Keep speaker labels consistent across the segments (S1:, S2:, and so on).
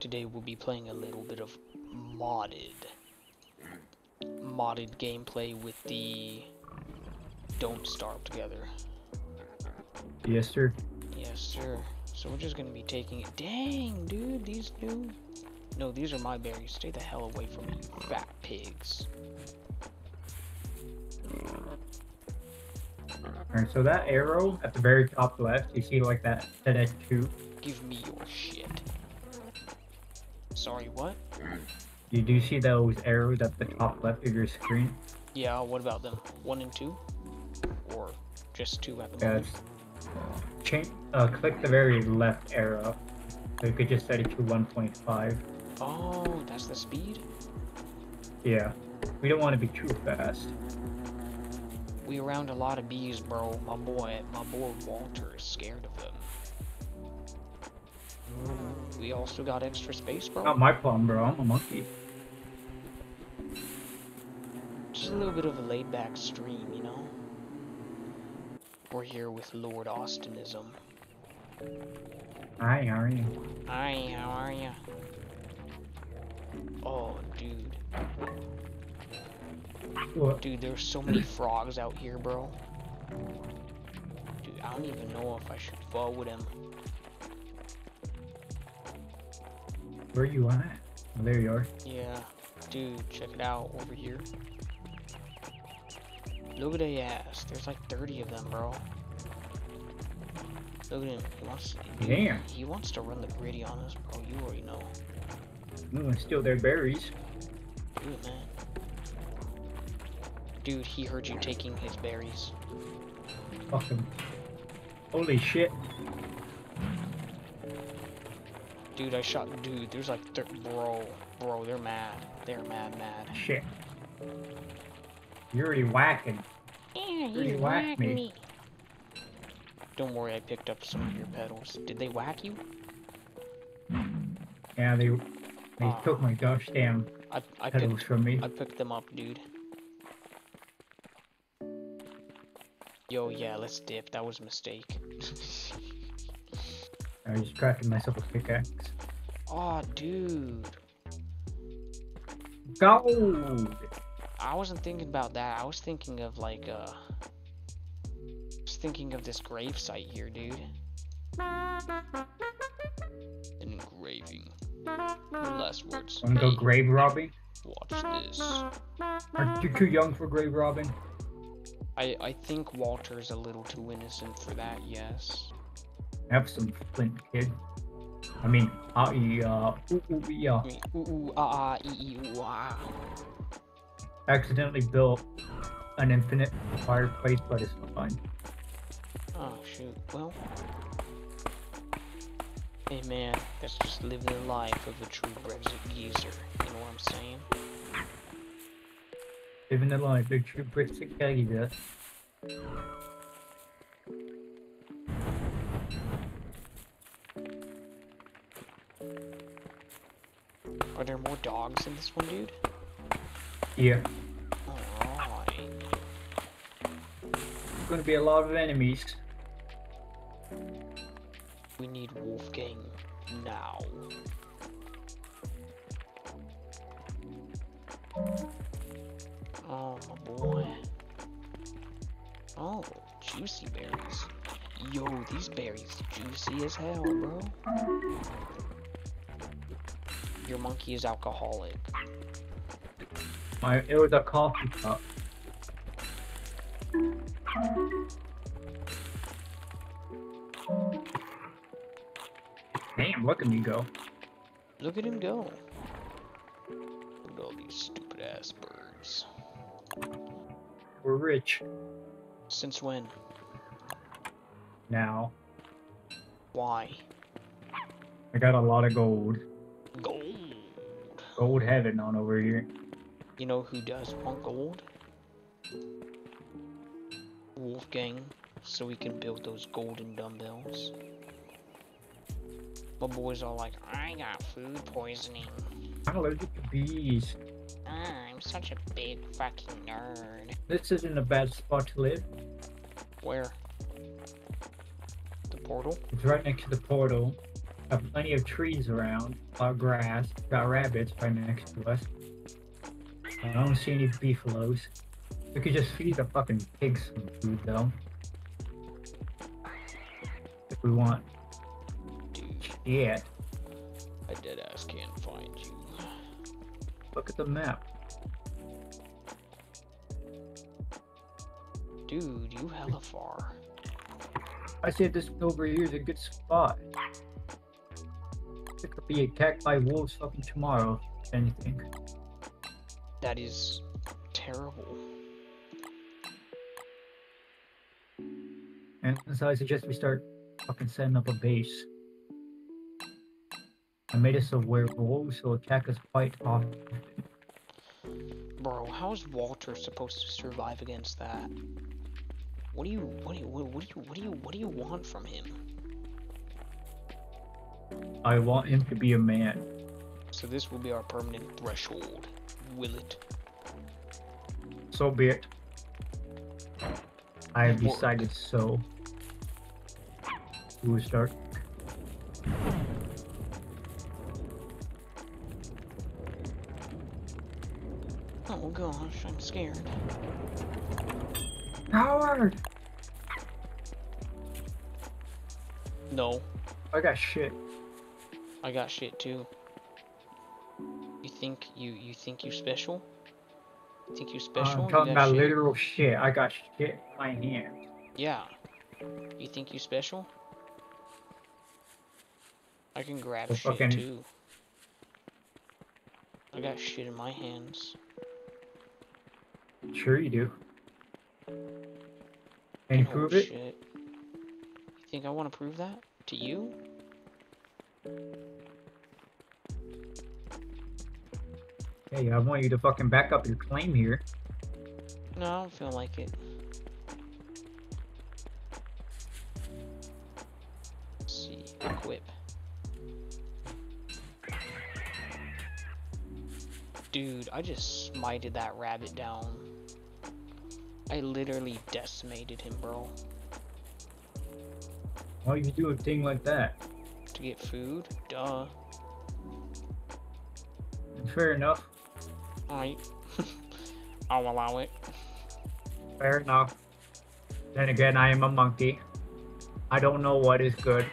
S1: Today we'll be playing a little bit of modded modded gameplay with the Don't Starve Together.
S2: Yes, sir.
S1: Yes, sir. So we're just gonna be taking it. Dang, dude, these new. No, these are my berries. Stay the hell away from me, you fat pigs.
S2: Alright, so that arrow at the very top left, you see like that that at two.
S1: Give me your shit. Sorry, what?
S2: You do see those arrows at the top left of your screen?
S1: Yeah, what about them? One and two? Or just two at the
S2: Yes.
S1: moment?
S2: Change. Uh, click the very left arrow. So you could just set it to 1.5.
S1: Oh, that's the speed?
S2: Yeah. We don't want to be too fast.
S1: We around a lot of bees, bro. My boy, my boy Walter is scared of them. We also got extra space, bro.
S2: Not my problem, bro. I'm a monkey.
S1: Just a little bit of a laid back stream, you know? We're here with Lord Austinism.
S2: Hi, how are you?
S1: Hi, how are you? Oh, dude.
S2: What?
S1: Dude, there's so many frogs out here, bro. Dude, I don't even know if I should forward him.
S2: Where you at? Oh, there you are.
S1: Yeah, dude, check it out over here. Look at the ass. There's like 30 of them, bro. Look at him. He wants,
S2: Damn.
S1: he wants to run the gritty on us, bro. You already know.
S2: I'm gonna steal their berries.
S1: It, man. Dude, he heard you taking his berries.
S2: Fuck. Holy shit.
S1: Dude, I shot. Dude, there's like, thir- bro, bro, they're mad. They're mad, mad.
S2: Shit. You're already whacking.
S1: Yeah,
S2: Pretty whack me.
S1: Don't worry, I picked up some of your petals. Did they whack you?
S2: Yeah, they they
S1: Aw.
S2: took my gosh damn
S1: I, I
S2: petals
S1: picked,
S2: from me.
S1: I picked them up, dude. Yo, yeah, let's dip. That was a mistake.
S2: I just cracking myself a pickaxe.
S1: Oh, dude.
S2: Gold!
S1: I wasn't thinking about that. I was thinking of like uh I was thinking of this grave site here, dude. An engraving. Your last words.
S2: Wanna go grave robbing?
S1: watch this.
S2: Aren't you too young for grave robbing?
S1: I I think Walter's a little too innocent for that, yes.
S2: Have some flint, kid. I mean, ooh, ooh, yeah.
S1: Ooh ooh ee ee ooh ah.
S2: Accidentally built an infinite fireplace, but it's fine.
S1: Oh shoot. Well. Hey man, that's just living the life of a true Brexit geezer. You know what I'm saying?
S2: Living the life, of a true Brexit that
S1: there more dogs in this one, dude?
S2: Yeah,
S1: Alright.
S2: there's gonna be a lot of enemies.
S1: We need Wolfgang now. Oh, my boy. Oh, juicy berries. Yo, these berries juicy as hell, bro. Your monkey is alcoholic.
S2: My, it was a coffee cup. Damn, look at me go.
S1: Look at him go. Look at all these stupid ass birds.
S2: We're rich
S1: Since when?
S2: now.
S1: Why?
S2: I got a lot of gold.
S1: Gold.
S2: Gold heaven on over here.
S1: You know who does want gold? Wolfgang, so we can build those golden dumbbells. My boys are like, I got food poisoning.
S2: I'm allergic to bees.
S1: Ah, I'm such a big fucking nerd.
S2: This isn't a bad spot to live.
S1: Where? The portal?
S2: It's right next to the portal. Got plenty of trees around, a lot of grass, got rabbits right next to us. I don't see any beefaloes. We could just feed the fucking pigs some food though. If we want.
S1: Dude,
S2: Shit.
S1: I dead ass can't find you.
S2: Look at the map.
S1: Dude, you hella far.
S2: I said this over here is a good spot. It could be attacked by wolves fucking tomorrow, if anything.
S1: That is terrible.
S2: And so I suggest we start fucking setting up a base. I made us aware wolves will attack us quite often.
S1: Bro, how is Walter supposed to survive against that? What do you what do you what do you what do you what do you want from him?
S2: I want him to be a man.
S1: So this will be our permanent threshold. Will it?
S2: So be it. I have
S1: Work.
S2: decided so. Who will start?
S1: Oh gosh, I'm scared.
S2: Howard!
S1: No,
S2: I got shit.
S1: I got shit too. You think you you think you're special? You think you're special?
S2: I'm talking about
S1: shit?
S2: literal shit. I got shit in my hand.
S1: Yeah. You think you special? I can grab
S2: Well,
S1: shit
S2: fucking-
S1: too. I got shit in my hands.
S2: Sure you do. Can you
S1: Oh,
S2: prove it?
S1: shit. You think I want to prove that to you?
S2: Hey, I want you to fucking back up your claim here.
S1: No, I don't feel like it. Let's see, equip. Dude, I just smited that rabbit down. I literally decimated him, bro.
S2: Why you do a thing like that?
S1: To get food? Duh.
S2: Fair enough.
S1: Alright. I'll allow it.
S2: Fair enough. Then again, I am a monkey. I don't know what is good.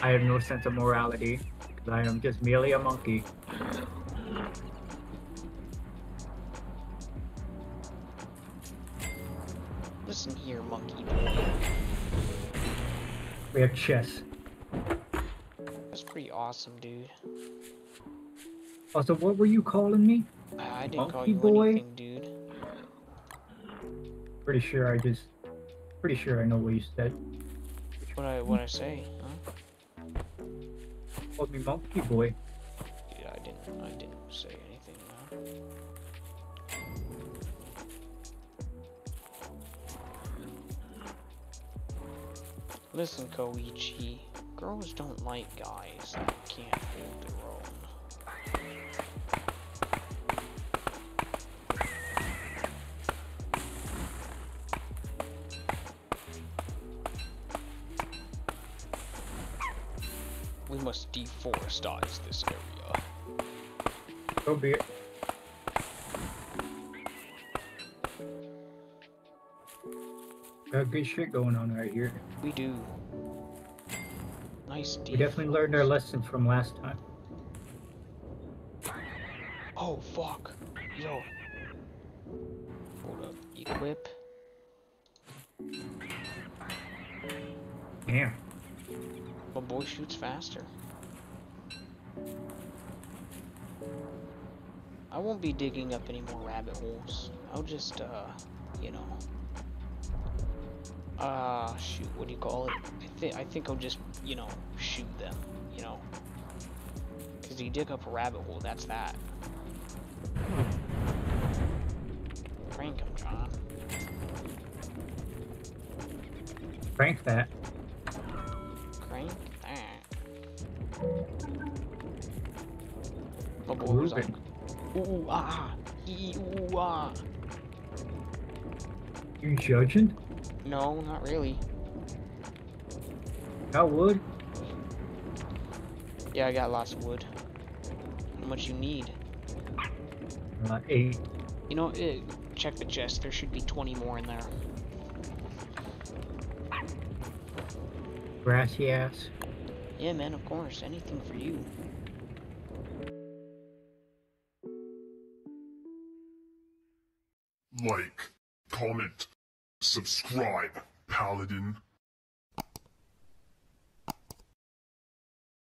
S2: I have no sense of morality. I am just merely a monkey.
S1: Listen here, monkey boy.
S2: We have chess.
S1: Pretty awesome, dude.
S2: Oh, also, what were you calling me?
S1: I I didn't call
S2: Monkey
S1: you
S2: boy?
S1: anything, dude.
S2: Pretty sure I just. Pretty sure I know what you said.
S1: What I what I say, huh?
S2: You called me monkey boy.
S1: Yeah, I didn't I didn't say anything. No. Listen, Koichi. Girls don't like guys that can't hold their own. We must deforestize this area.
S2: So be it. Got good shit going on right here.
S1: We do. Nice
S2: We definitely learned our lesson from last time.
S1: Oh fuck. Yo. Hold up. Equip.
S2: Damn.
S1: My boy shoots faster. I won't be digging up any more rabbit holes. I'll just, uh, you know. Uh, shoot, what do you call it? I, think I think I'll just, you know, shoot them, you know. Because you dig up a rabbit hole, that's that. Crank 'em, John.
S2: Crank that.
S1: Crank that. My boy was like, ooh, ah, ee, ooh, ah.
S2: You judging?
S1: No, not really.
S2: Got wood?
S1: Yeah, I got lots of wood. How much you need?
S2: Uh, eight.
S1: You know, eh, check the chest. There should be 20 more in there.
S2: Grassy ass.
S1: Yeah, man, of course. Anything for you.
S3: Like, comment, subscribe, Paladin.